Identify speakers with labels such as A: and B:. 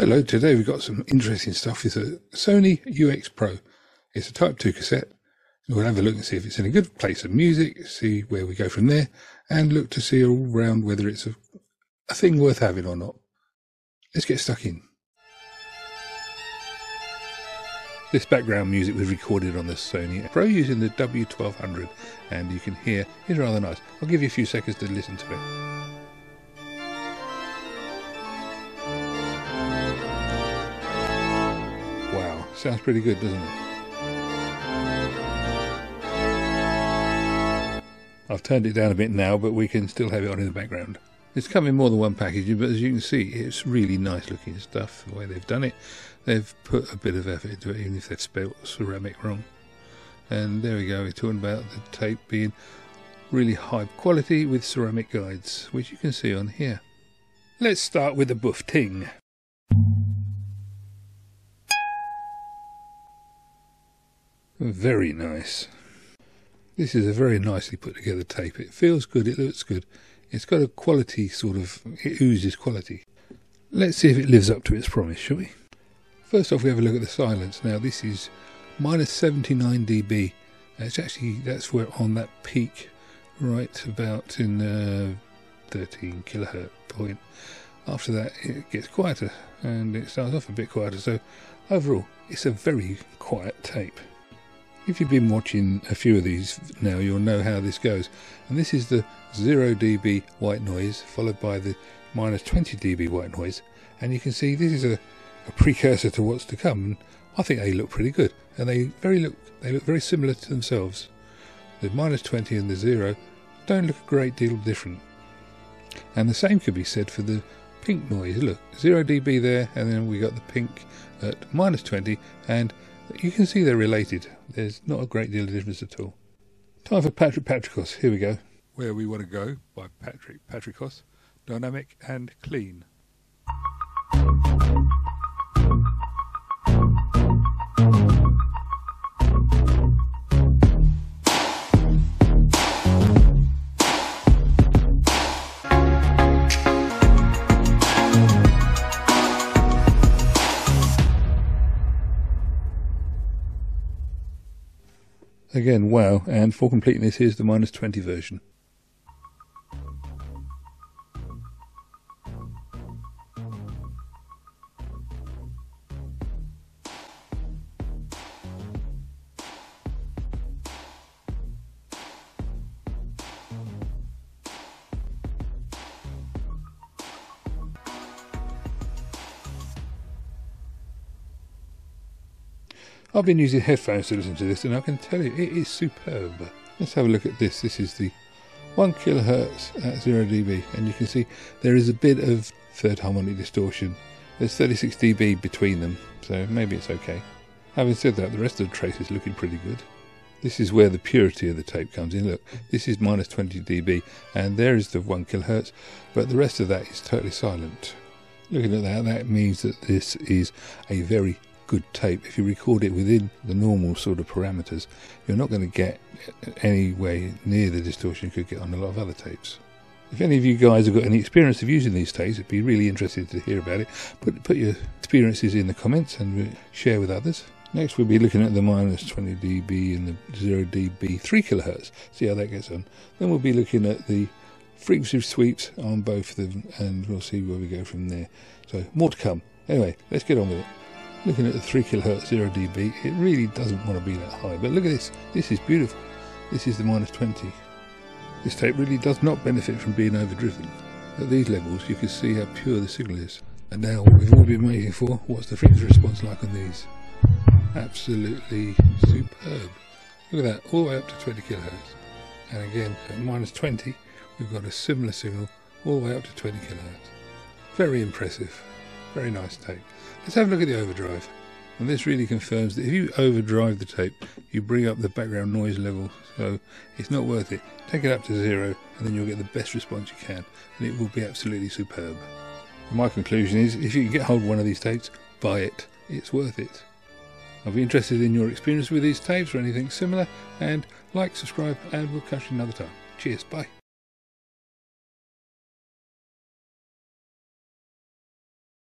A: Hello, today we've got some interesting stuff. It's a Sony UX Pro. It's a Type 2 cassette. We'll have a look and see if it's in a good place of music, see where we go from there, and look to see all round whether it's a, a thing worth having or not. Let's get stuck in. This background music was recorded on the Sony Pro using the W1200, and you can hear it's rather nice. I'll give you a few seconds to listen to it. Sounds pretty good, doesn't it? I've turned it down a bit now, but we can still have it on in the background. It's come in more than one packaging, but as you can see, it's really nice looking stuff, the way they've done it. They've put a bit of effort into it, even if they've spelled ceramic wrong. And there we go, we're talking about the tape being really high quality with ceramic guides, which you can see on here. Let's start with the buff Very nice. This is a very nicely put together tape. It feels good, it looks good. It's got a quality sort of, it oozes quality. Let's see if it lives up to its promise, shall we? First off, we have a look at the silence. Now, this is minus 79 dB. It's actually, that's where on that peak, right about in uh, 13 kilohertz point. After that, it gets quieter and it starts off a bit quieter. So, overall, it's a very quiet tape. If you've been watching a few of these now, you'll know how this goes. And this is the 0 dB white noise, followed by the minus 20 dB white noise. And you can see this is a, a precursor to what's to come. And I think they look pretty good. And they very look they look very similar to themselves. The minus 20 and the 0 don't look a great deal different. And the same could be said for the pink noise. Look, 0 dB there, and then we got the pink at minus 20, and you can see they're related. There's not a great deal of difference at all. Time for Patrick Patrikios. Here we go. Where We Want to Go by Patrick Patrikios. Dynamic and clean. Again, wow, and for completeness, here's the minus 20 version. I've been using headphones to listen to this, and I can tell you it is superb. Let's have a look at this. This is the 1 kilohertz at 0 dB, and you can see there is a bit of third harmonic distortion. There's 36 dB between them, so maybe it's okay. Having said that, the rest of the trace is looking pretty good. This is where the purity of the tape comes in. Look, this is minus 20 dB, and there is the 1 kilohertz, but the rest of that is totally silent. Looking at that, that means that this is a very good tape, if you record it within the normal sort of parameters, you're not going to get anywhere near the distortion you could get on a lot of other tapes. If any of you guys have got any experience of using these tapes, I'd be really interested to hear about it. Put, put your experiences in the comments and share with others. Next, we'll be looking at the minus 20 dB and the 0 dB 3 kilohertz, see how that gets on. Then we'll be looking at the frequency sweeps on both of them and we'll see where we go from there. So, more to come. Anyway, let's get on with it. Looking at the 3 kHz 0 dB, it really doesn't want to be that high. But look at this, this is beautiful. This is the minus 20. This tape really does not benefit from being overdriven. At these levels, you can see how pure the signal is. And now, what we've all been waiting for, what's the frequency response like on these? Absolutely superb. Look at that, all the way up to 20 kilohertz. And again, at minus 20, we've got a similar signal all the way up to 20 kilohertz. Very impressive. Very nice tape. Let's have a look at the overdrive. And this really confirms that if you overdrive the tape, you bring up the background noise level, so it's not worth it. Take it up to zero, and then you'll get the best response you can, and it will be absolutely superb. My conclusion is if you can get hold of one of these tapes, buy it. It's worth it. I'll be interested in your experience with these tapes or anything similar, and like, subscribe, and we'll catch you another time. Cheers, bye.